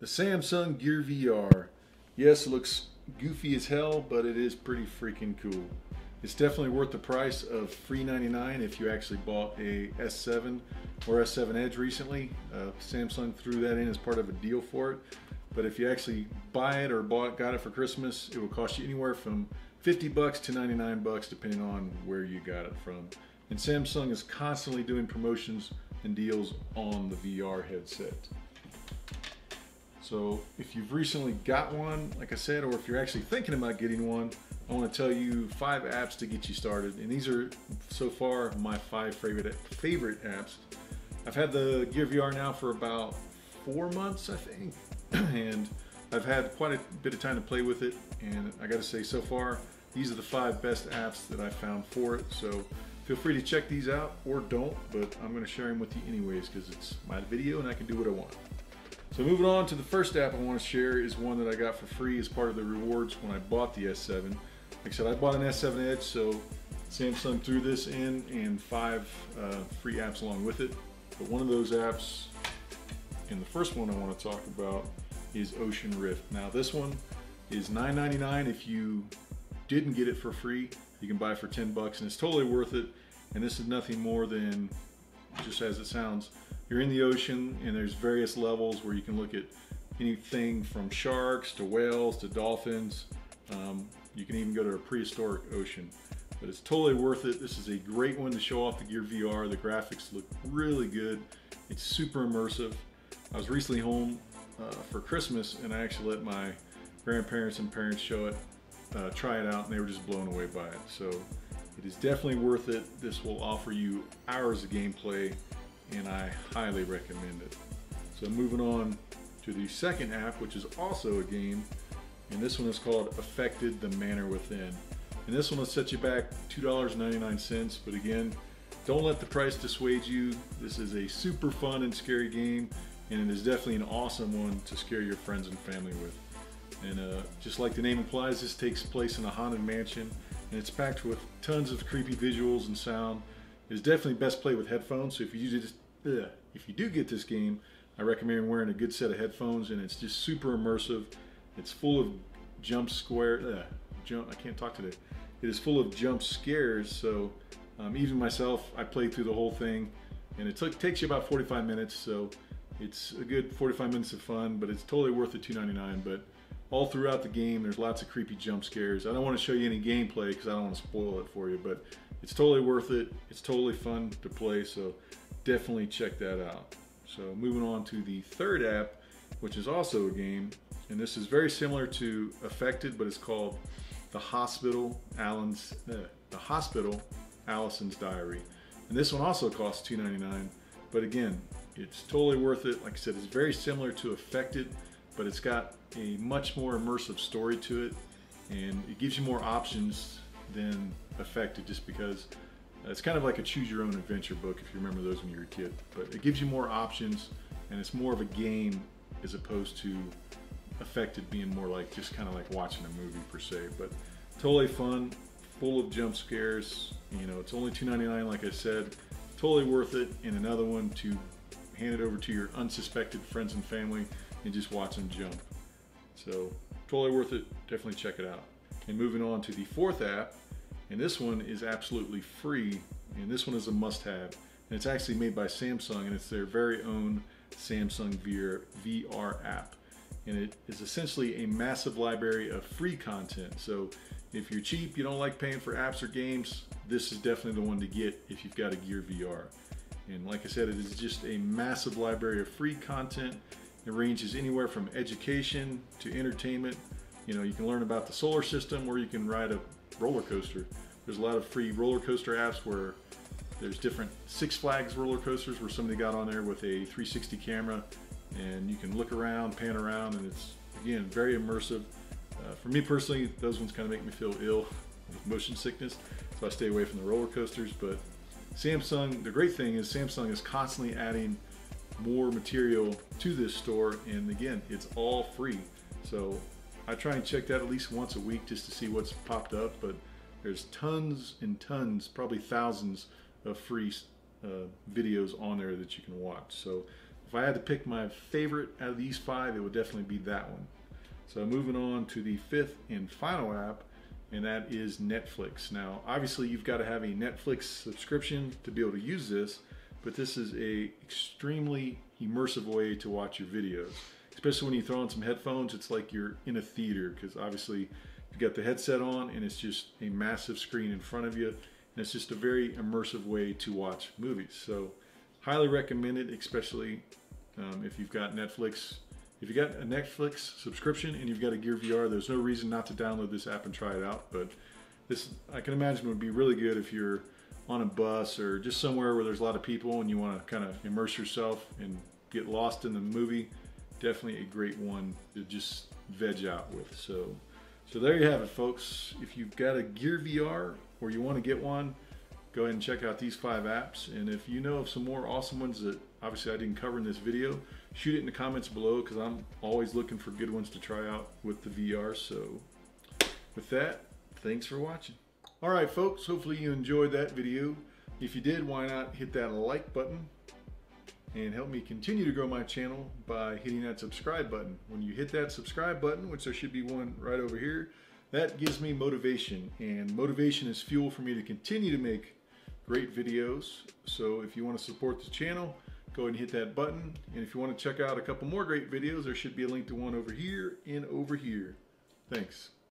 The Samsung Gear VR. Yes, looks goofy as hell, but it is pretty freaking cool. It's definitely worth the price of free 99 if you actually bought a S7 or S7 Edge recently. Uh, Samsung threw that in as part of a deal for it. But if you actually buy it or bought got it for Christmas, it will cost you anywhere from 50 bucks to 99 bucks depending on where you got it from. And Samsung is constantly doing promotions and deals on the VR headset. So if you've recently got one, like I said, or if you're actually thinking about getting one, I want to tell you five apps to get you started. And these are so far my five favorite favorite apps. I've had the Gear VR now for about four months, I think, and I've had quite a bit of time to play with it. And I got to say, so far, these are the five best apps that I found for it. So feel free to check these out or don't, but I'm going to share them with you anyways because it's my video and I can do what I want. So moving on to the first app I want to share is one that I got for free as part of the rewards when I bought the S7. Like I said, I bought an S7 Edge, so Samsung threw this in and five uh, free apps along with it. But one of those apps, and the first one I want to talk about is Ocean Rift. Now this one is $9.99 if you didn't get it for free. You can buy it for 10 bucks and it's totally worth it. And this is nothing more than, just as it sounds, you're in the ocean and there's various levels where you can look at anything from sharks to whales to dolphins. Um, you can even go to a prehistoric ocean. But it's totally worth it. This is a great one to show off the Gear VR. The graphics look really good. It's super immersive. I was recently home uh, for Christmas and I actually let my grandparents and parents show it, uh, try it out, and they were just blown away by it. So it is definitely worth it. This will offer you hours of gameplay and I highly recommend it. So moving on to the second app, which is also a game, and this one is called Affected the Manor Within. And this one will set you back $2.99, but again, don't let the price dissuade you. This is a super fun and scary game, and it is definitely an awesome one to scare your friends and family with. And uh, just like the name implies, this takes place in a haunted mansion, and it's packed with tons of creepy visuals and sound. It is definitely best played with headphones, so if you just ugh, if you do get this game, I recommend wearing a good set of headphones, and it's just super immersive. It's full of jump square. Ugh, jump. I can't talk today. It is full of jump scares. So um, even myself, I played through the whole thing, and it took, takes you about 45 minutes. So it's a good 45 minutes of fun, but it's totally worth the 2.99. But all throughout the game, there's lots of creepy jump scares. I don't want to show you any gameplay because I don't want to spoil it for you, but it's totally worth it. It's totally fun to play. So definitely check that out. So moving on to the third app, which is also a game, and this is very similar to Affected, but it's called The Hospital Allen's uh, The Hospital Allison's Diary. And this one also costs $2.99, but again, it's totally worth it. Like I said, it's very similar to Affected, but it's got a much more immersive story to it, and it gives you more options than Affected just because uh, it's kind of like a choose your own adventure book if you remember those when you were a kid, but it gives you more options and it's more of a game as opposed to affected being more like just kind of like watching a movie per se. But totally fun, full of jump scares. You know, it's only $2.99, like I said. Totally worth it. And another one to hand it over to your unsuspected friends and family and just watch them jump. So totally worth it. Definitely check it out. And moving on to the fourth app, and this one is absolutely free, and this one is a must-have. And it's actually made by Samsung, and it's their very own Samsung VR app. And it is essentially a massive library of free content. So if you're cheap, you don't like paying for apps or games, this is definitely the one to get if you've got a Gear VR. And like I said, it is just a massive library of free content. It ranges anywhere from education to entertainment. You know, you can learn about the solar system or you can ride a roller coaster. There's a lot of free roller coaster apps where there's different Six Flags roller coasters where somebody got on there with a 360 camera and you can look around, pan around, and it's again very immersive. Uh, for me personally, those ones kind of make me feel ill with motion sickness, so I stay away from the roller coasters. But Samsung, the great thing is Samsung is constantly adding more material to this store, and again, it's all free. So I try and check that at least once a week just to see what's popped up, but there's tons and tons, probably thousands of free uh, videos on there that you can watch. So if I had to pick my favorite out of these five, it would definitely be that one. So moving on to the fifth and final app, and that is Netflix. Now, obviously, you've got to have a Netflix subscription to be able to use this, but this is a extremely immersive way to watch your videos. Especially when you throw on some headphones, it's like you're in a theater because obviously you've got the headset on and it's just a massive screen in front of you, and it's just a very immersive way to watch movies. So, highly recommend it, especially um, if you've got Netflix if you got a Netflix subscription and you've got a Gear VR, there's no reason not to download this app and try it out. But this, I can imagine, would be really good if you're on a bus or just somewhere where there's a lot of people and you want to kind of immerse yourself and get lost in the movie. Definitely a great one to just veg out with. So, so there you have it, folks. If you've got a Gear VR or you want to get one, go ahead and check out these five apps. And if you know of some more awesome ones that obviously I didn't cover in this video, shoot it in the comments below because I'm always looking for good ones to try out with the VR. So with that, thanks for watching. All right, folks, hopefully you enjoyed that video. If you did, why not hit that like button and help me continue to grow my channel by hitting that subscribe button. When you hit that subscribe button, which there should be one right over here, that gives me motivation and motivation is fuel for me to continue to make great videos. So if you want to support the channel, go ahead and hit that button. And if you want to check out a couple more great videos, there should be a link to one over here and over here. Thanks.